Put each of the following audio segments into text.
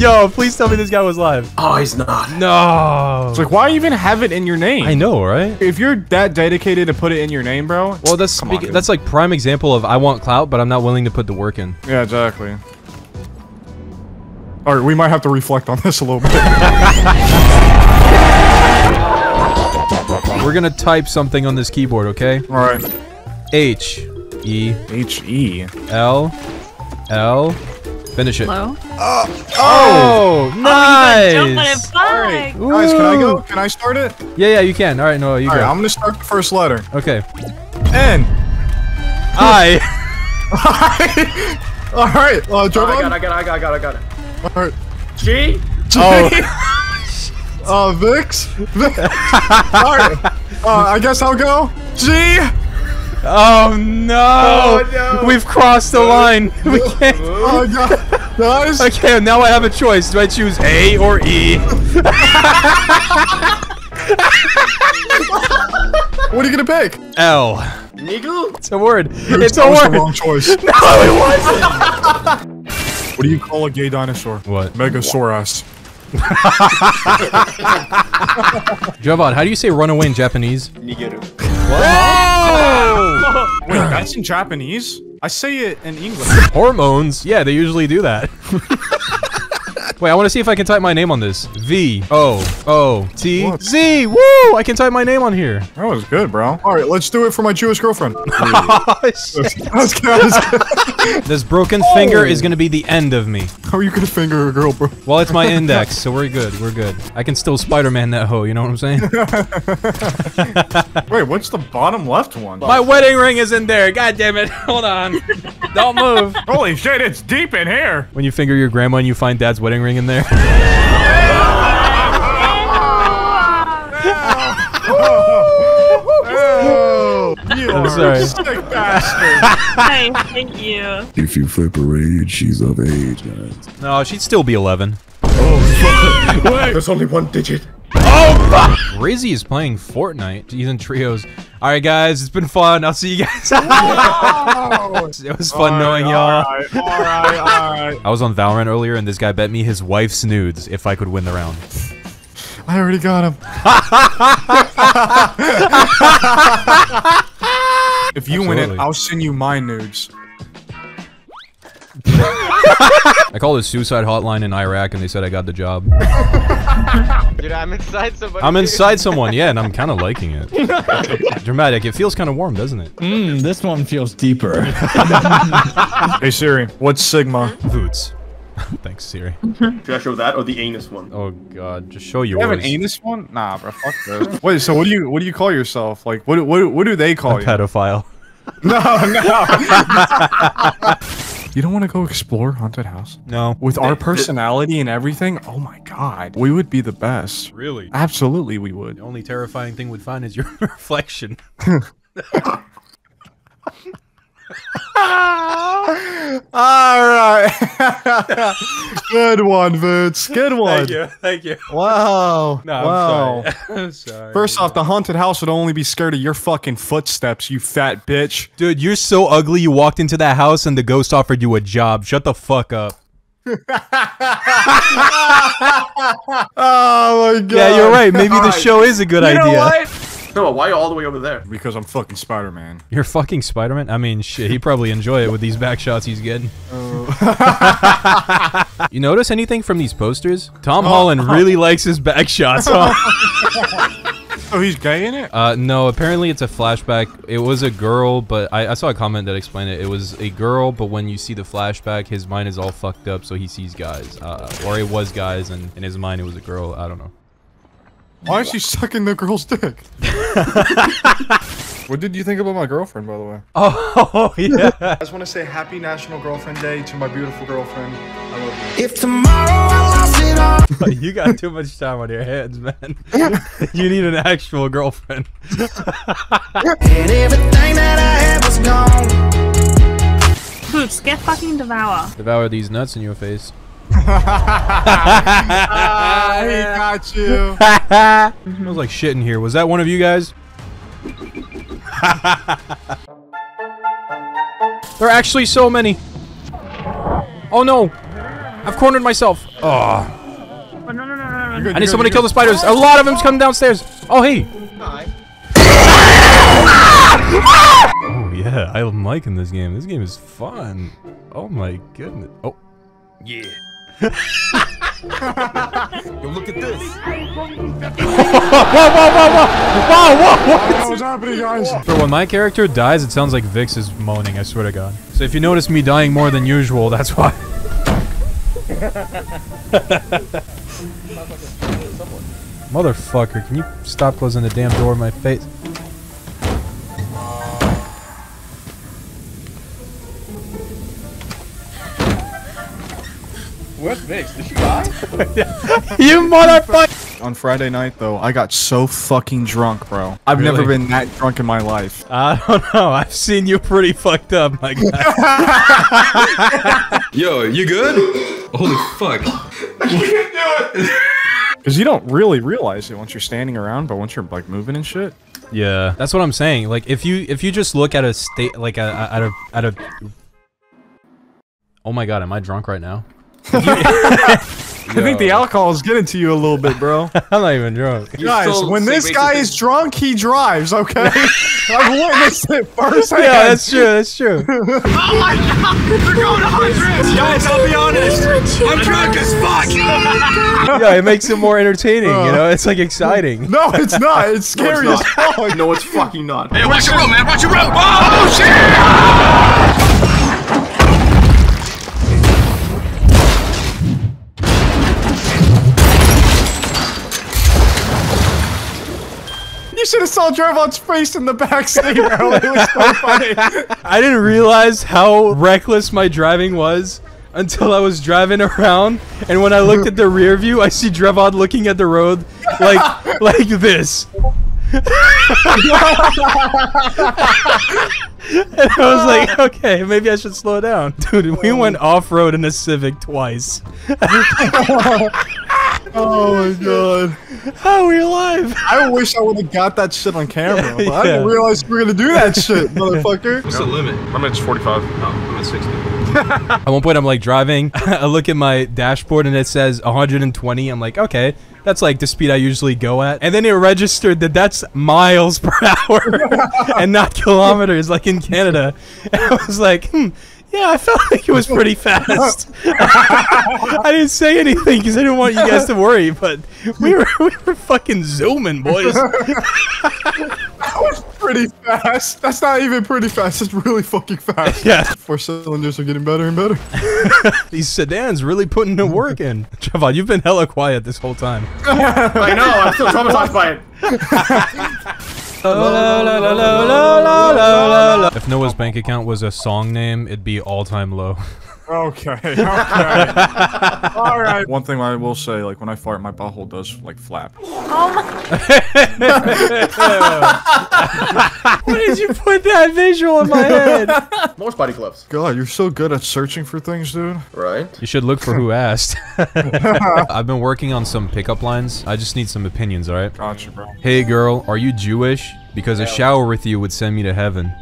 Yo, please tell me this guy was live. Oh, he's not. No. It's like, why even have it in your name? I know, right? If you're that dedicated to put it in your name, bro. Well, that's Come on, that's like prime example of I want clout, but I'm not willing to put the work in. Yeah, exactly. All right, we might have to reflect on this a little bit. We're gonna type something on this keyboard, okay? All right. H E H E. L L. Finish it. Hello? Oh, nice. Jump on it, fuck! Guys, can I go? Can I start it? Yeah, yeah, you can. All right, no, you All go. right, I'm gonna start the first letter. okay. N. I. All right, uh, Oh, I got, it, I got, it, I got, it, I got, it, I got it. All right. G. Oh. Uh, Vix. Vix. All right. Uh, I guess I'll go. G. Oh no! Oh, no. We've crossed the line. We oh, can't. Oh God, guys. Okay, now I have a choice. Do I choose A or E? What are you gonna pick? L. Niggle. It's a word. Dude, It's a that was the word. wrong choice. No, it wasn't. What do you call a gay dinosaur? What? Megasaurus. Jovan, how do you say runaway in Japanese? Nigeru. Oh! Wait, that's in Japanese. I say it in English. Hormones? Yeah, they usually do that. Wait, I want to see if I can type my name on this. V O O T What? Z. Woo! I can type my name on here. That was good, bro. All right, let's do it for my Jewish girlfriend. Oh, shit. That's good. That's good. This broken finger is oh. gonna be the end of me. How are you gonna finger a girl, bro? Well, it's my index, so we're good. We're good. I can still Spider-Man that hoe. You know what I'm saying? Wait, what's the bottom left one? my wedding ring is in there. God damn it! Hold on. Don't move. Holy shit, it's deep in here. When you finger your grandma and you find dad's wedding ring in there. Oh, I'm sorry. A bastard. Hi, thank you. If you flip her age, she's of age, guys. No, she'd still be 11. Oh, Wait. There's only one digit. Oh, fuck! Rizzy is playing Fortnite. He's in trios. All right, guys, it's been fun. I'll see you guys. it was fun knowing y'all. All right, all right, all right. I was on Valorant earlier, and this guy bet me his wife's nudes if I could win the round. I already got him. If you win it, I'll send you my nudes. I called a suicide hotline in Iraq, and they said I got the job. Dude, I'm inside somebody. I'm inside someone, yeah, and I'm kind of liking it. Dramatic. It feels kind of warm, doesn't it? Mmm, this one feels deeper. Hey Siri, what's Sigma? Vootz. Thanks, Siri. Mm-hmm. Should I show that or the anus one? Oh God, just show You have an anus one? Nah, bro, fuck this. Wait, so what do you what do you call yourself? Like, what what what do they call you? Pedophile. No, no. you don't want to go explore haunted house No. with our personality and everything? Oh my god, we would be the best. Really? Absolutely, we would. The only terrifying thing we'd find is your reflection. All right, good one, Vince. Good one. Thank you. Thank you. Wow. No, wow. I'm sorry. I'm sorry. First off, the haunted house would only be scared of your fucking footsteps, you fat bitch. Dude, you're so ugly. You walked into that house and the ghost offered you a job. Shut the fuck up. Oh my god. Yeah, you're right. Maybe the Alright. show is a good You idea. what? No, why are you all the way over there? Because I'm fucking Spider Man. You're fucking Spider-Man. I mean, shit. He probably enjoy it with these back shots he's getting. you notice anything from these posters? Tom Holland really likes his back shots. Huh? Oh, he's gay in it? uh, no, apparently it's a flashback. It was a girl, but I, I saw a comment that explained it. It was a girl, but when you see the flashback, his mind is all fucked up, so he sees guys. Uh, or it was guys, and in his mind it was a girl. I don't know. Why is she sucking the girl's dick? what did you think about my girlfriend, by the way? Oh, yeah. I just want to say happy National Girlfriend Day to my beautiful girlfriend. I love you. If tomorrow I lost it all. you got too much time on your hands, man. you need an actual girlfriend. And everything that I had was gone. Vootz, get fucking devour. Devour these nuts in your face. Ah, he got you. smells like shit in here. Was that one of you guys? there are actually so many. Oh no. I've cornered myself. Oh, Oh, no, no, no, no, no. I need someone to kill the spiders. A lot of them's coming downstairs. Oh, hey. Oh yeah, I'm liking this game. This game is fun. Oh my goodness. Oh, yeah. Yo, look at this. whoa, whoa, whoa, whoa, whoa, whoa, what? What's happening, guys? So when my character dies, it sounds like Vix is moaning, I swear to god. So if you notice me dying more than usual, that's why. Motherfucker, can you stop closing the damn door in my face? Where's Vix? Did she die? you motherfucker! On Friday night, though, I got so fucking drunk, bro. I've Really? never been that drunk in my life. I don't know, I've seen you pretty fucked up, my guy. Yo, you good? Holy fuck. I can't do it! Because you don't really realize it once you're standing around, but once you're like moving and shit. yeah, that's what I'm saying. Like, if you if you just look at a state, like a, a- at a at a. Oh my god, am I drunk right now? I think the alcohol is getting to you a little bit, bro. I'm not even drunk. Guys, when this guy is drunk, he drives, okay? I've witnessed it firsthand. Yeah, that's true. That's true. oh my god, they're going 100! Guys, I'll be honest. I'm drunk as fuck. yeah, it makes it more entertaining. You know, it's like exciting. No, it's not. It's scary No, as it's fuck. No, it's fucking not. Hey, watch your road, man. Watch your road. Oh, should have saw Drevon's face in the backseat. It was so funny. I didn't realize how reckless my driving was until I was driving around, and when I looked at the rear view, I see Drevon looking at the road like like this. and I was like, okay, maybe I should slow down. Dude, we went off road in a Civic twice. Oh my god. How are we alive? I wish I would have got that shit on camera, but I didn't realize we were gonna do that shit, motherfucker. What's the limit? I'm at 45. Oh, I'm at 60. At one point, I'm like driving. I look at my dashboard and it says 120. I'm like, okay, that's like the speed I usually go at. And then it registered that that's miles per hour and not kilometers like in Canada. And I was like, hmm, yeah, I felt like it was pretty fast. I didn't say anything because I didn't want you guys to worry, but we were we were fucking zooming, boys. That was pretty fast. That's not even pretty fast. It's really fucking fast. yeah, Four cylinders are getting better and better. these sedans really putting the work in. Trevon, you've been hella quiet this whole time. I know, I'm still traumatized by it. If Noah's bank account was a song name, it'd be all time low. Okay. Okay. All right. One thing I will say, like when I fart, my butthole does like flap. Oh my. Why did you put that visual in my head? More spidey clips. God, you're so good at searching for things, dude. Right? You should look for who asked. I've been working on some pickup lines. I just need some opinions, alright? Gotcha, bro. Hey girl, are you Jewish? Because a shower with you would send me to heaven.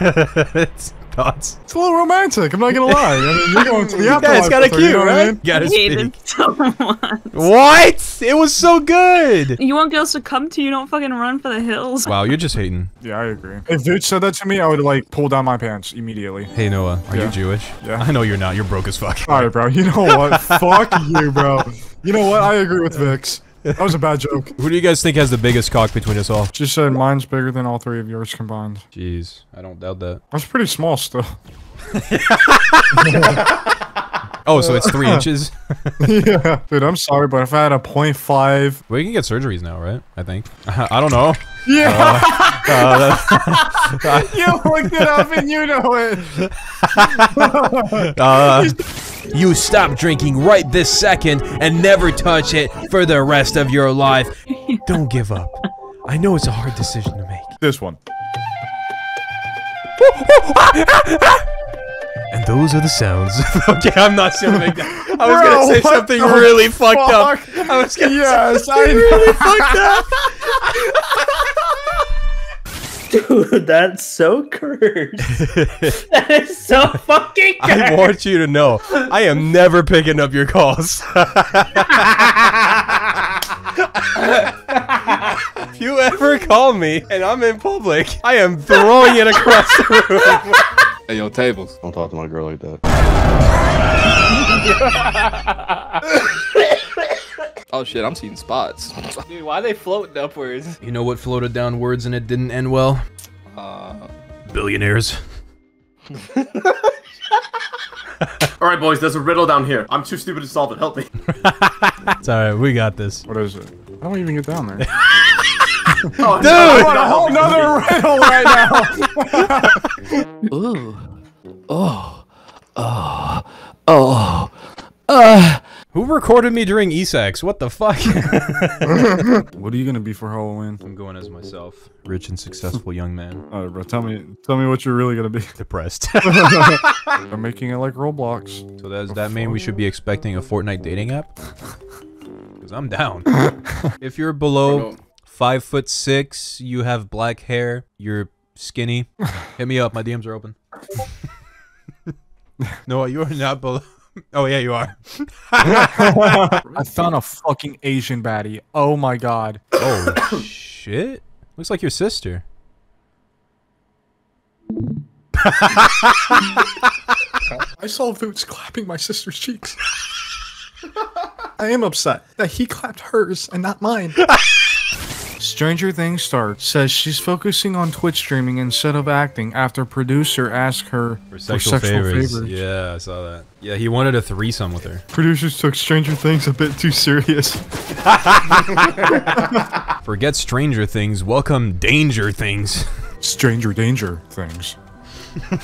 Thoughts? It's a little romantic. I'm not gonna lie. I mean, you're going to the afterlife. Yeah, it's kind of with her, you cute, know what I right? mean? Gotta hate speak. it so much. What? It was so good. You want girls to come to you, don't fucking run for the hills. Wow, you're just hating. Yeah, I agree. If Vootz said that to me, I would like pull down my pants immediately. Hey Noah, are Yeah. you Jewish? Yeah. I know you're not. You're broke as fuck. All right, bro. You know what? Fuck you, bro. You know what? I agree with Vix. That was a bad joke. Who do you guys think has the biggest cock between us all? Just said mine's bigger than all three of yours combined. Jeez, I don't doubt that. That's pretty small still. Oh, so it's three inches? yeah. Dude, I'm sorry, but if I had a 0.5. Well, you can get surgeries now, right? I think. I don't know. Yeah. Uh, you looked it up and you know it. uh, you stop drinking right this second and never touch it for the rest of your life. Don't give up. I know it's a hard decision to make. This one. And those are the sounds. okay, I'm not gonna make that. I was Bro, gonna say something really fucked up. I was gonna Yes, say I something really fucked up. Dude, that's so cursed. that is so fucking cursed. I want you to know, I am never picking up your calls. if you ever call me and I'm in public, I am throwing it across the room. Hey, yo, tables. Don't talk to my girl like that. Oh shit, I'm seeing spots. Dude, why are they floating upwards? You know what floated downwards and it didn't end well? Uh, Billionaires. All right, boys. There's a riddle down here. I'm too stupid to solve it. Help me. It's alright, we got this. What is it? I don't even get down there. Oh, Dude! no, I want a whole help nother riddle right now. ooh. Oh. Oh. Oh. Who recorded me during ESAX? What the fuck? what are you gonna be for Halloween? I'm going as myself. Rich and successful young man. Alright, bro. Tell me, tell me what you're really gonna be. Depressed. I'm making it like Roblox. so does that mean we should be expecting a Fortnite dating app? Because I'm down. if you're below five foot six, you have black hair, you're skinny, hit me up. My DMs are open. no, you are not below. Oh yeah, you are. I found a fucking Asian baddie. Oh my god. Oh shit! Looks like your sister. I saw Vootz clapping my sister's cheeks. I am upset that he clapped hers and not mine. Stranger Things starts says she's focusing on Twitch streaming instead of acting after producer asked her For sexual, favors. Yeah, I saw that. Yeah, he wanted a threesome with her. Producers took Stranger Things a bit too serious. Forget Stranger Things. Welcome Danger Things. Stranger Danger Things.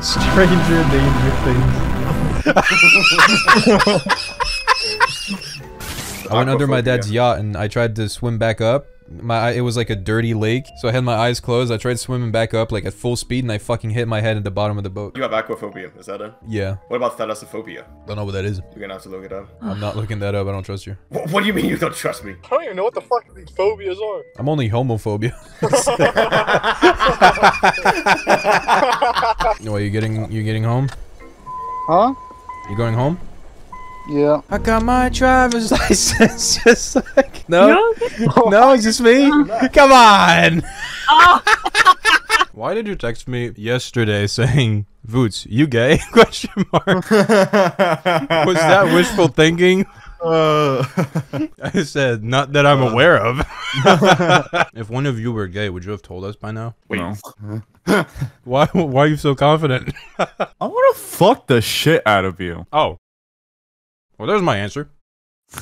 Stranger Danger Things. I went under my dad's yacht and I tried to swim back up. My it was like a dirty lake, so I had my eyes closed. I tried swimming back up like at full speed, and I fucking hit my head at the bottom of the boat. You have aquaphobia. Is that it? Yeah, What about thalassophobia? don't know what that is. You're gonna have to look it up. I'm not looking that up. I don't trust you. Wh- What do you mean you don't trust me? I don't even know what the fuck these phobias are. I'm only homophobia. no, are you getting you getting home? Huh? You going home? Yeah. I got my driver's license. Just like no, okay? no, it's just me. Come on. Why did you text me yesterday saying, "Vootz, you gay?" Question mark. Was that wishful thinking? Uh, I said, not that I'm aware of. if one of you were gay, would you have told us by now? Wait. no. Why? Why are you so confident? I want to fuck the shit out of you. oh, well, there's my answer.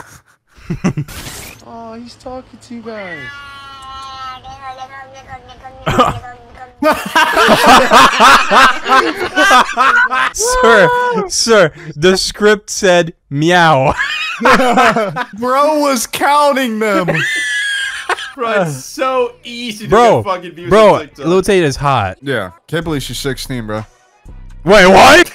Oh, he's talking to you guys. sir, sir, the script said meow. Bro was counting them. Bro, it's so easy to bro, get fucking views bro, on TikTok. Lil Tay is hot. yeah. Can't believe she's 16, bro. Wait, what?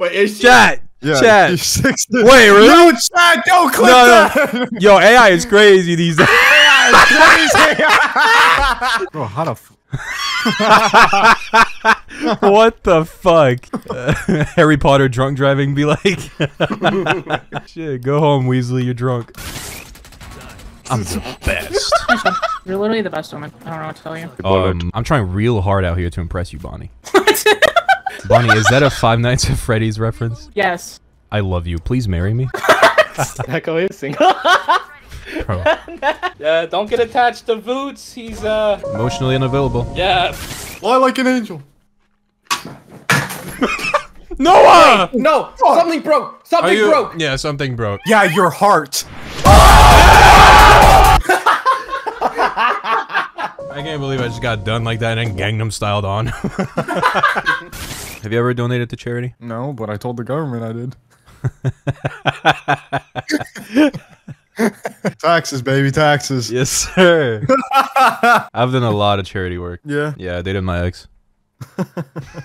Wait, is she? Chat, Yeah. chat. She's 16. Wait, really? No, chat, don't click No, that. Yo, AI is crazy these days. Bro, how the f- what the fuck? Uh, Harry Potter drunk driving be like, shit, go home, Weasley, you're drunk. I'm the best. You're literally the best woman. I don't know what to tell you. Um, I'm trying real hard out here to impress you, Bonnie. Bonnie, is that a Five Nights at Freddy's reference? Yes. I love you. Please marry me. Echo is sing. Bro, Yeah, don't get attached to Vootz. He's uh, emotionally unavailable. yeah. Fly like an angel. Noah! No, something broke. Something you? broke. Yeah, something broke. Yeah, your heart. I can't believe I just got done like that and Gangnam styled on. Have you ever donated to charity? No, but I told the government I did. taxes, baby, taxes. Yes, sir. I've done a lot of charity work. Yeah. Yeah, I dated my ex.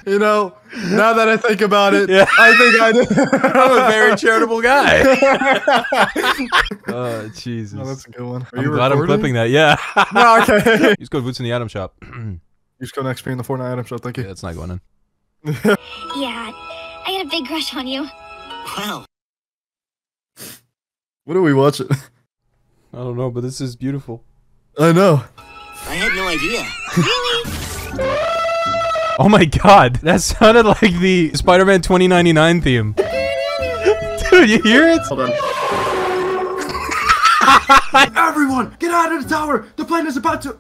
You know, now that I think about it, Yeah. I think I did. I'm a very charitable guy. oh Jesus! Oh, that's a good one. Are I'm you glad I'm recording? clipping that. Yeah. No, okay. Use code Vootz in the Item Shop. yeah, You just go next me in the Fortnite item shop. Thank you. Yeah, it's not going in. Yeah, I had a big crush on you. Well, What are we watching? I don't know, but this is beautiful. I know. I had no idea. really? Oh my god, that sounded like the Spider-Man 2099 theme. Dude, you hear it? Hold on. Everyone, get out of the tower! The plane is about to.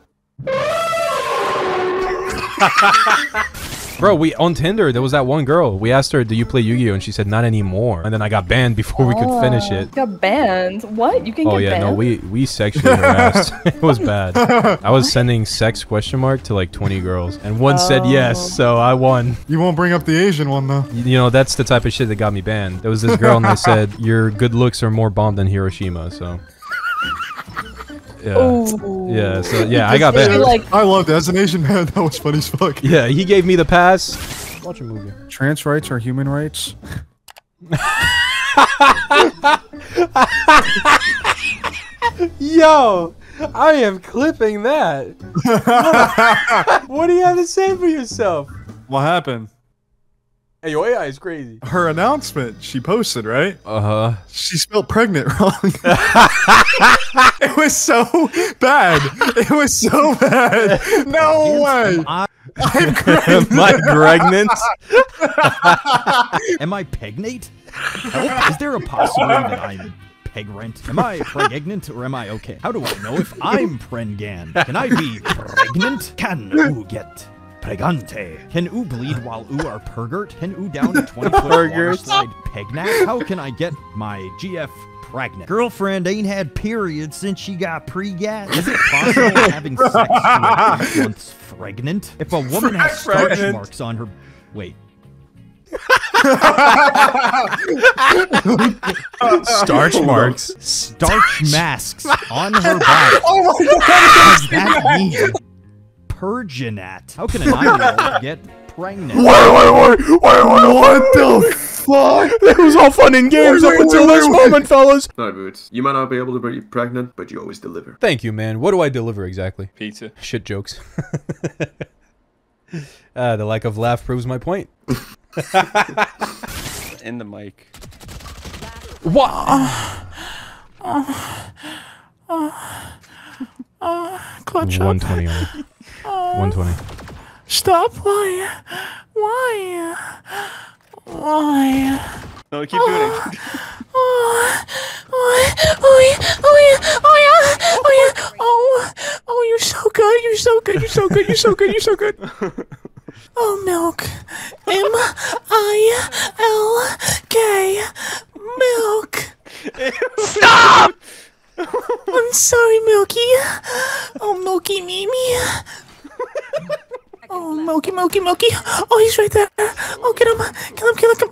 Bro, we on Tinder, there was that one girl. We asked her, "Do you play Yu-Gi-Oh?" and she said, "Not anymore." And then I got banned before we could finish it. Oh, got banned? What? You can Oh get yeah, banned? no, we we sexually harassed. it was bad. I was sending sex question mark to like 20 girls, and one said Oh. yes, so I won. You won't bring up the Asian one though. You you know, that's the type of shit that got me banned. There was this girl, and they said your good looks are more bomb than Hiroshima. So yeah, Ooh. yeah. So yeah, I got Is banned. like I loved it. As an Asian man, that was funny as fuck. Yeah, he gave me the pass. Watch a movie. Trans rights are human rights. Yo, I am clipping that. what do you have to say for yourself? What happened? Hey, your AI is crazy. Her announcement she posted, right? Uh huh. She spelled pregnant wrong. it was so bad. It was so bad. No way. I'm pregnant. Am I pregnant? Am I pregnant? Help? Is there a possibility that I'm pregnant? Am I pregnant or am I okay? How do I know if I'm pregnant? Can I be pregnant? Can oo get pregante? Can oo bleed while oo are pergert? Can oo down a 20 foot water Pergert. slide pegnac? How can I get my GF pregnant? Girlfriend ain't had periods since she got pre-gat. Is it possible having sex to a eight months pregnant? If a woman has starch marks on her... Wait. Starch marks. starch masks on her body. Oh my god. Does that mean Perginat? How can a nine-year-old get pregnant? Wait, wait, wait, wait, wait, what the fuck? It was all fun and games up until this moment, fellas. No, Vootz. You might not be able to be pregnant, but you always deliver. Thank you, man. What do I deliver exactly? Pizza. Shit jokes. uh, the lack of laugh proves my point. In the mic. What? Clutch One twenty only. One twenty. Stop. Why? Why? Why? No, keep doing it. Oh, oh, oh, yeah, oh, yeah, oh, yeah, oh, yeah, oh, oh, you're so good, you're so good, you're so good, you're so good, you're so good. Oh, milk. M I L K. Milk. Stop! I'm sorry, Milky. Oh, Milky Mimi. Oh, Milky, Milky, Milky. Oh, he's right there. Oh, get him. Kill him, kill him, kill him.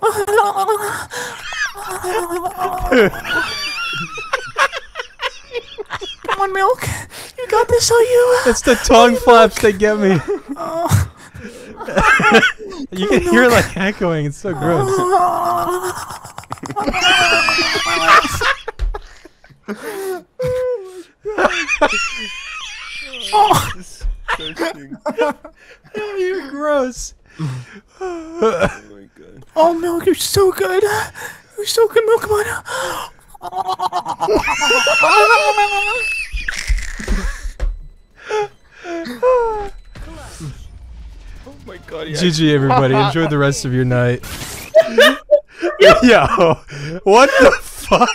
Come on, Milk. You got this, are you? It's the tongue flaps that get me. Oh. you can hear it like echoing. It's so gross. Oh. You're gross. Oh, Milk, you're so good. You're so good, Milk. Come on. Oh my god, yeah. GG, everybody. Enjoy the rest of your night. Yo, what the fuck?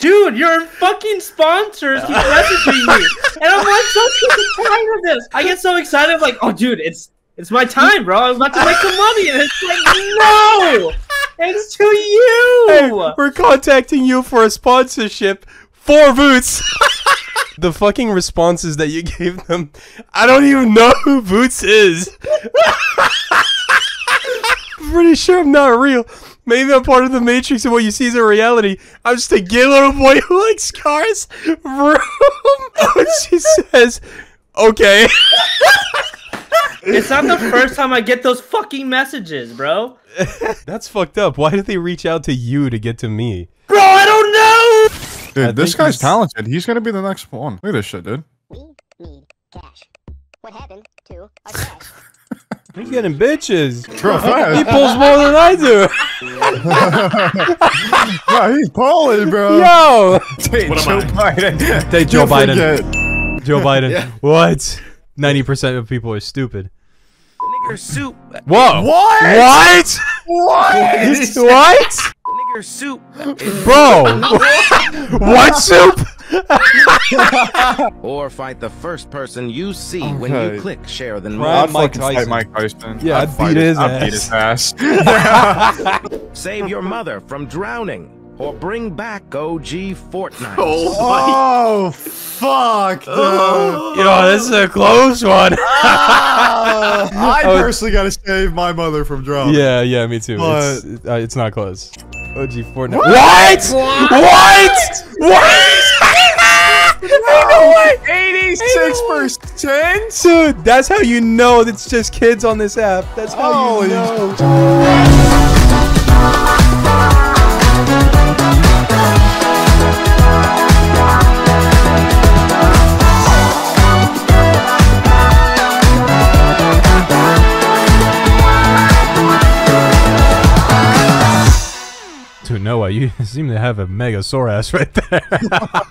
Dude, your fucking sponsors keep messaging me, and I'm like so tired of this. I get so excited, I'm like, oh, dude, it's it's my time, bro. I'm about to make some money, and it's like, no, it's to you. Hey, we're contacting you for a sponsorship for Vootz. the fucking responses that you gave them, I don't even know who Vootz is. I'm pretty sure I'm not real. Maybe I'm part of the Matrix and what you see is a reality. I'm just a gay little boy who likes cars. Vroom. Oh, she says, okay. It's not the first time I get those fucking messages, bro. That's fucked up. Why did they reach out to you to get to me? Bro, I don't know. Dude, I this guy's he's- talented. He's gonna be the next one. Look at this shit, dude. We need cash. What happened to our cash? He's getting bitches. Bro, fast. He pulls more than I do. Wow, he's poly, bro. Yo. Take What am Joe I? Biden. Take Joe Biden. Joe Biden. What? Ninety percent of people are stupid. Nigger soup. Whoa! What? What? What? What? Nigger soup. Bro! what soup? Or fight the first person you see when you click share the Right. I'd Mike fucking fight Tyson. Mike Tyson. Yeah, I'd fight beat his I'd beat his ass. Save your mother from drowning. Or bring back OG Fortnite. Oh my. oh, fuck, dude. Yo, this is a close one. Ah, I Oh. personally gotta save my mother from drowning. yeah, yeah, me too. But- It's, uh, it's not close. OG Fortnite. What? What? What? No way! 86%? Dude, that's how you know it's just kids on this app. That's how Holy you know. Dude, Noah, you seem to have a mega sore ass right there.